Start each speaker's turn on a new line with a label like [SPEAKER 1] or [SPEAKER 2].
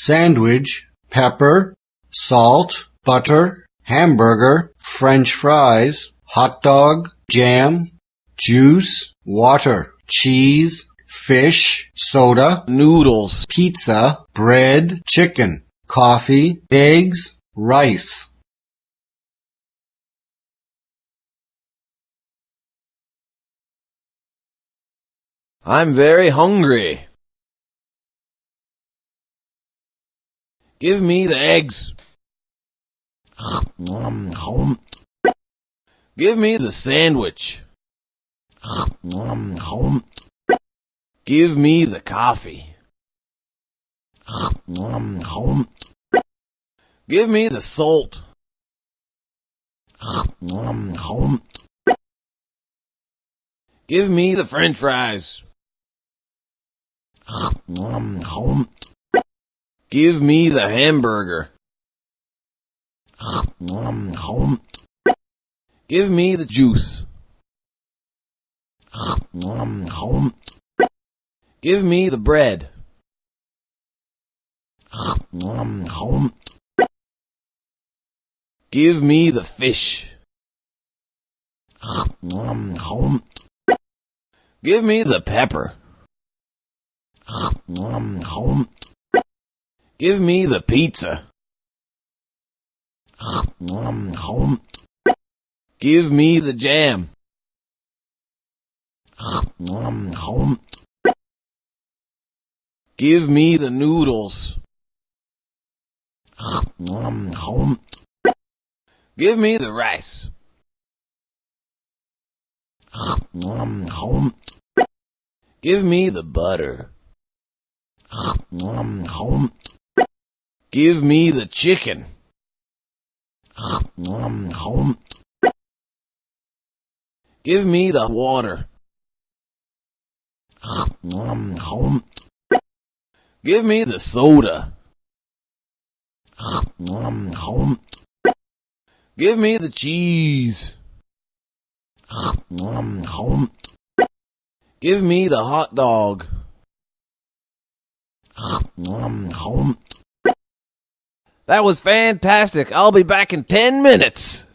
[SPEAKER 1] sandwich, pepper, salt, butter, hamburger, french fries, hot dog, jam, juice, water, cheese, fish, soda,
[SPEAKER 2] Noodles.
[SPEAKER 1] pizza, bread, chicken, coffee, eggs, rice.
[SPEAKER 2] I'm very hungry. Give me the eggs. Give me the sandwich. Give me the coffee. Give me the salt. Give me the french fries. Give me the hamburger. Give me the juice. Give me the bread. Give me the fish. Give me the pepper. Give me the pizza. Give me the jam. Give me the noodles. Give me the rice. Give me the butter. Give me the chicken. Give me the water. Give me the soda. Give me the cheese. Give me the hot dog. That was fantastic. I'll be back in 10 minutes.